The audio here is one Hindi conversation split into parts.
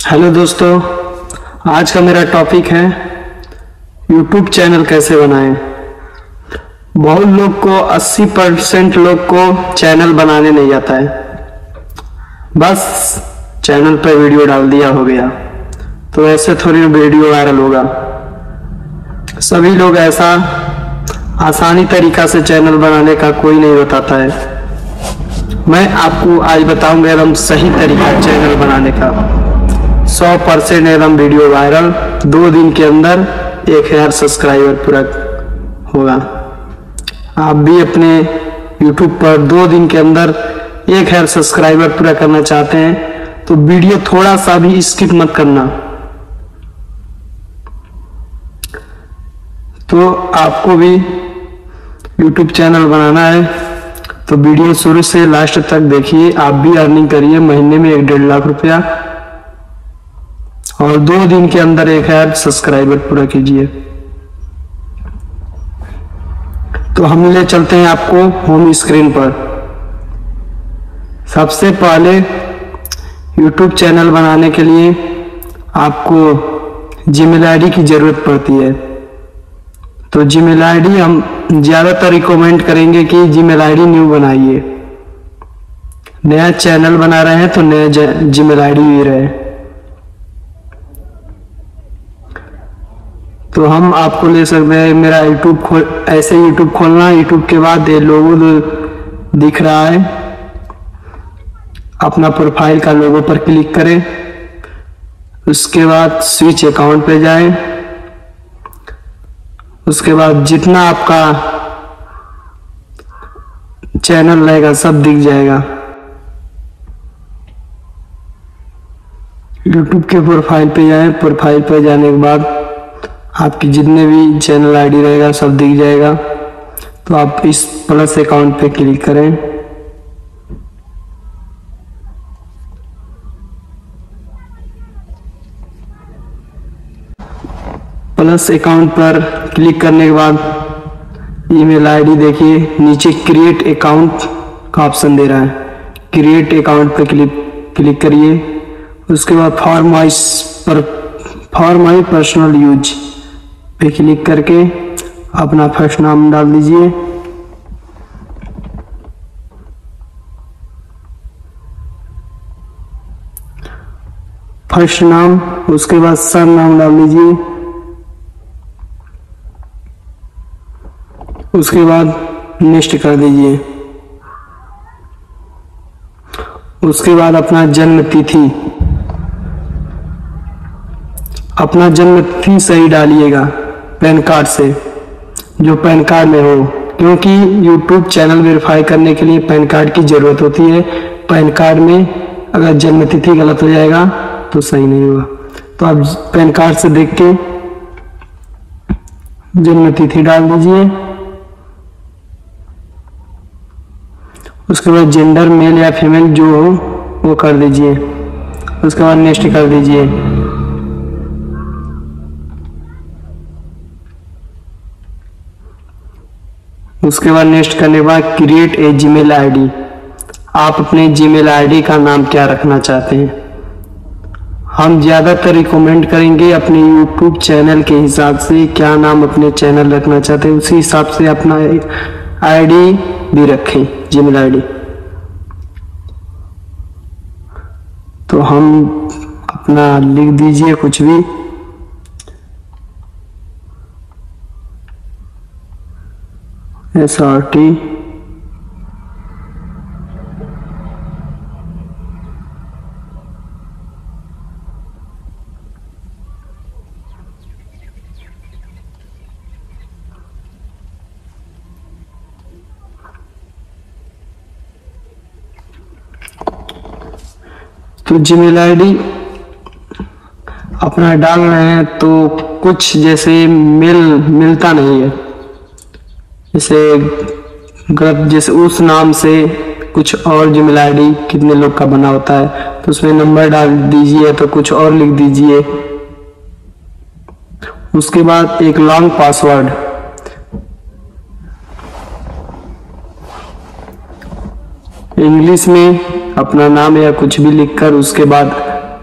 हेलो दोस्तों, आज का मेरा टॉपिक है यूट्यूब चैनल कैसे बनाएँ? बहुत लोग को 80 परसेंट लोग को चैनल बनाने नहीं आता है। बस चैनल पर वीडियो डाल दिया हो गया। तो ऐसे थोड़ी वीडियो वायरल होगा। सभी लोग ऐसा आसानी तरीका से चैनल बनाने का कोई नहीं बताता है। मैं आपको आज बताऊँगा एकदम सही तरीका चैनल बनाने का। सौ परसेंट एकदम वीडियो वायरल दो दिन के अंदर एक हज़ार सब्सक्राइबर पूरा होगा। आप भी अपने YouTube पर दो दिन के अंदर एक हज़ार सब्सक्राइबर पूरा करना चाहते हैं तो वीडियो थोड़ा सा भी स्किप मत करना। तो आपको भी YouTube चैनल बनाना है तो वीडियो शुरू से लास्ट तक देखिए। आप भी अर्निंग करिए, महीने में एक डेढ़ लाख रुपया और दो दिन के अंदर एक हज़ार सब्सक्राइबर पूरा कीजिए। तो हम ले चलते हैं आपको होम स्क्रीन पर। सबसे पहले YouTube चैनल बनाने के लिए आपको जीमेल आईडी की ज़रूरत पड़ती है। तो जीमेल आईडी हम ज़्यादातर रिकमेंड करेंगे कि जीमेल आईडी न्यू बनाइए। नया चैनल बना रहे हैं तो नया जीमेल आईडी भी रहे। तो हम आपको ले सकते हैं, मेरा यूट्यूब खोल, ऐसे यूट्यूब खोलना यूट्यूब के बाद ये लोगो दिख रहा है। अपना प्रोफ़ाइल का लोगो पर क्लिक करें। उसके बाद स्विच अकाउंट पे जाएँ। उसके बाद जितना आपका चैनल रहेगा, सब दिख जाएगा। यूट्यूब के प्रोफ़ाइल पे जाएँ प्रोफ़ाइल पे जाने के बाद आपकी जितने भी चैनल आईडी रहेगा, सब दिख जाएगा। तो आप इस प्लस अकाउंट पे क्लिक करें। प्लस अकाउंट पर क्लिक करने के बाद ईमेल आईडी देखिए, नीचे क्रिएट अकाउंट का ऑप्शन दे रहा है। क्रिएट अकाउंट पर क्लिक क्लिक करिए। उसके बाद फॉर माई पर फॉर माई पर्सनल यूज़ पे क्लिक करके अपना फ़र्स्ट नाम डाल दीजिए। फ़र्स्ट नाम, उसके बाद सर नाम डाल दीजिए। उसके बाद नेक्स्ट कर दीजिए। उसके बाद अपना जन्म तिथि अपना जन्म तिथि सही डालिएगा। पैन कार्ड से। जो पैन कार्ड में हो। क्योंकि यूट्यूब चैनल वेरीफाई करने के लिए पैन कार्ड की ज़रूरत होती है। पैन कार्ड में अगर जन्म तिथि गलत हो जाएगा तो सही नहीं होगा। तो आप पैन कार्ड से देख के जन्म तिथि डाल दीजिए। उसके बाद जेंडर मेल या फीमेल जो हो, वो कर दीजिए। उसके बाद नेक्स्ट कर दीजिए। उसके बाद नेक्स्ट करने के बाद क्रिएट ए जीमेल आईडी आप अपने जीमेल आईडी का नाम क्या रखना चाहते हैं? हम ज़्यादातर रिकमेंड करेंगे अपने यूट्यूब चैनल के हिसाब से क्या नाम अपने चैनल रखना चाहते हैं। उसी हिसाब से अपना आईडी भी रखें जीमेल आईडी तो हम अपना लिख दीजिए कुछ भी। एस आर टी तो जीमेल आईडी अपना डाल रहे हैं तो कुछ जैसे मिल मिलता नहीं है। जैसे गलत, जैसे उस नाम से कुछ और जीमेल आईडी कितने लोग का बना होता है तो उसमें नंबर डाल दीजिए तो कुछ और लिख दीजिए। उसके बाद एक लॉन्ग पासवर्ड इंग्लिश में अपना नाम या कुछ भी लिखकर उसके बाद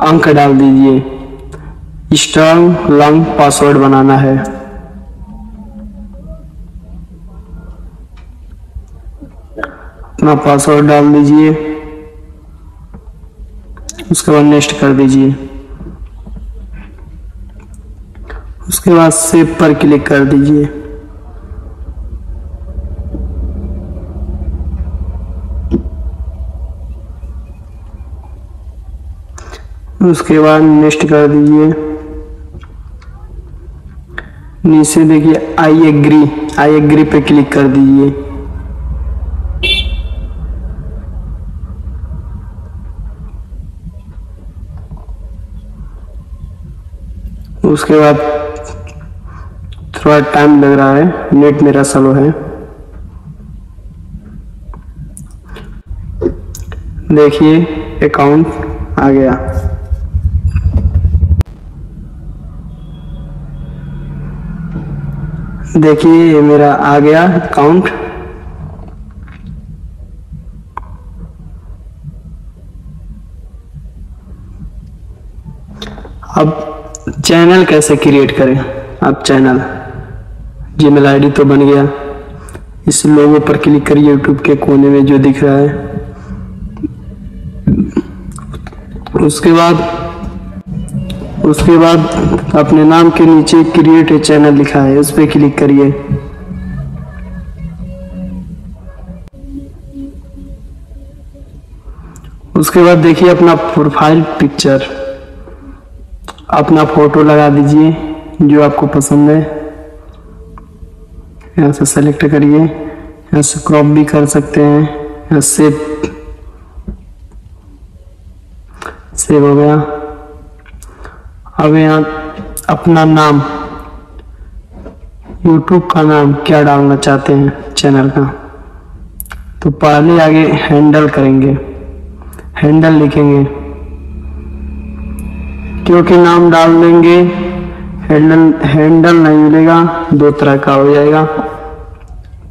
अंक डाल दीजिए। स्ट्रॉन्ग लॉन्ग पासवर्ड बनाना है। अपना पासवर्ड डाल दीजिए। उसके बाद नेक्स्ट कर दीजिए। उसके बाद सेव पर क्लिक कर दीजिए। उसके बाद नेक्स्ट कर दीजिए। नीचे देखिए आई एग्री आई एग्री पे क्लिक कर दीजिए। उसके बाद थोड़ा टाइम लग रहा है। नेट मेरा स्लो है। देखिए अकाउंट आ गया। देखिए, ये मेरा आ गया अकाउंट अब चैनल कैसे क्रिएट करें? आप चैनल। जीमेल आईडी तो बन गया। इस लोगों पर क्लिक करिए यूट्यूब के कोने में जो दिख रहा है। उसके बाद उसके बाद अपने नाम के नीचे क्रिएट ए चैनल लिखा है। उस पर क्लिक करिए। उसके बाद देखिए अपना प्रोफ़ाइल पिक्चर अपना फ़ोटो लगा दीजिए, जो आपको पसंद है। यहाँ से सेलेक्ट करिए। यहाँ से क्रॉप भी कर सकते हैं। यहाँ से सेव हो गया। अब यहाँ अपना नाम, YouTube का नाम क्या डालना चाहते हैं चैनल का? तो पहले आगे हैंडल करेंगे। हैंडल लिखेंगे। क्योंकि नाम डाल देंगे हैंडल हैंडल नहीं मिलेगा, दो तरह का हो जाएगा।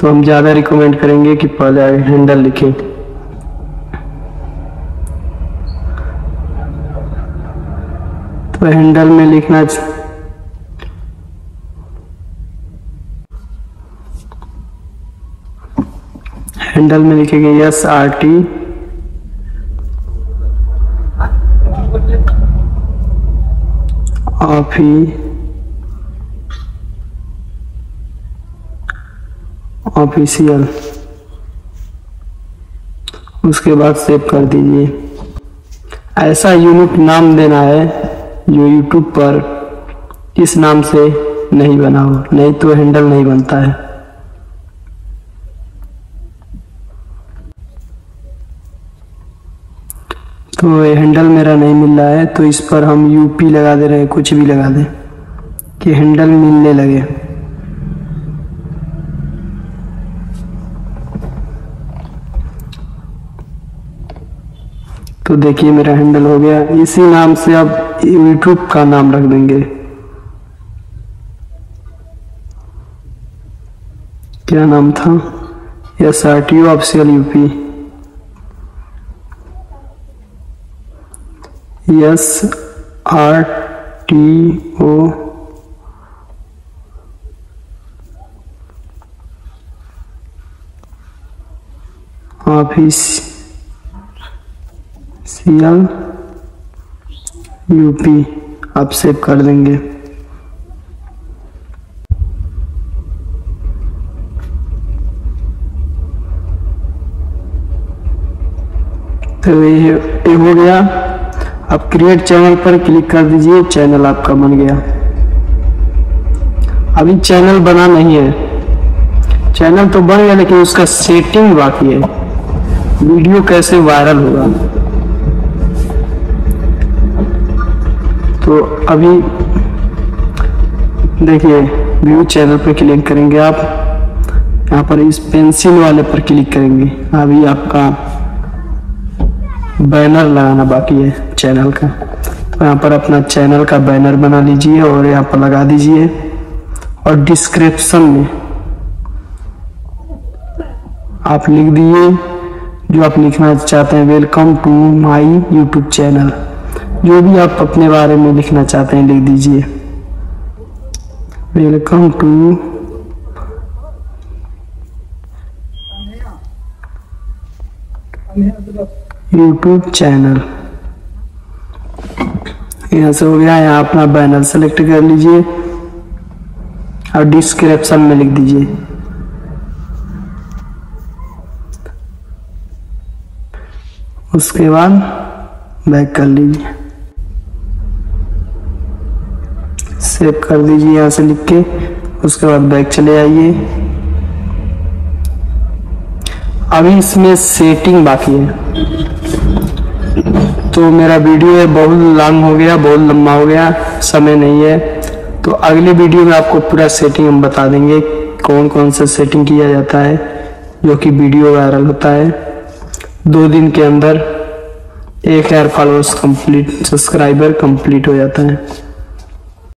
तो हम ज़्यादा रिकमेंड करेंगे कि पहले हैंडल लिखें। तो हैंडल में लिखना हैंडल में लिखेंगे एस आर टी ऑफी ऑफिशियल। उसके बाद सेव कर दीजिए। ऐसा यूनिट नाम देना है जो यूट्यूब पर इस नाम से नहीं बना हो, नहीं तो हैंडल नहीं बनता है। तो ये हैंडल मेरा नहीं मिल रहा है तो इस पर हम यूपी लगा दे रहे हैं, कुछ भी लगा दें, कि हैंडल मिलने लगे। तो देखिए मेरा हैंडल हो गया। इसी नाम से अब यूट्यूब का नाम रख देंगे। क्या नाम था? S R T official UP S R T O office CL UP आप सेव कर देंगे। तो ये ये हो गया। अब क्रिएट चैनल पर क्लिक कर दीजिए चैनल आपका बन गया। अभी चैनल बना नहीं है। चैनल तो बन गया, लेकिन उसका सेटिंग बाकी है। वीडियो कैसे वायरल होगा? तो अभी देखिए व्यू चैनल पर क्लिक करेंगे आप। यहाँ पर इस पेंसिल वाले पर क्लिक करेंगे। अभी आपका बैनर लगाना बाकी है चैनल का। यहाँ पर अपना चैनल का बैनर बना लीजिए और यहाँ पर लगा दीजिए। और डिस्क्रिप्शन में आप लिख दिए जो आप लिखना चाहते हैं। Welcome to my YouTube channel. जो भी आप अपने बारे में लिखना चाहते हैं लिख दीजिए। वेलकम टू यूट्यूब चैनल यहाँ से हो गया, यहाँ अपना बैनर सेलेक्ट कर लीजिए। और डिस्क्रिप्शन में लिख दीजिए। उसके बाद बैक कर लीजिए। सेव कर दीजिए यहाँ से लिख के। उसके बाद बैक चले आइए। अभी इसमें सेटिंग बाकी है। तो मेरा वीडियो है बहुत लॉन्ग हो गया, बहुत लंबा हो गया, समय नहीं है। तो अगले वीडियो में आपको पूरा सेटिंग हम बता देंगे कौन कौन सा सेटिंग किया जाता है, जो कि वीडियो वायरल होता है। दो दिन के अंदर एक हज़ार फॉलोअर्स कंप्लीट सब्सक्राइबर कंप्लीट हो जाता है।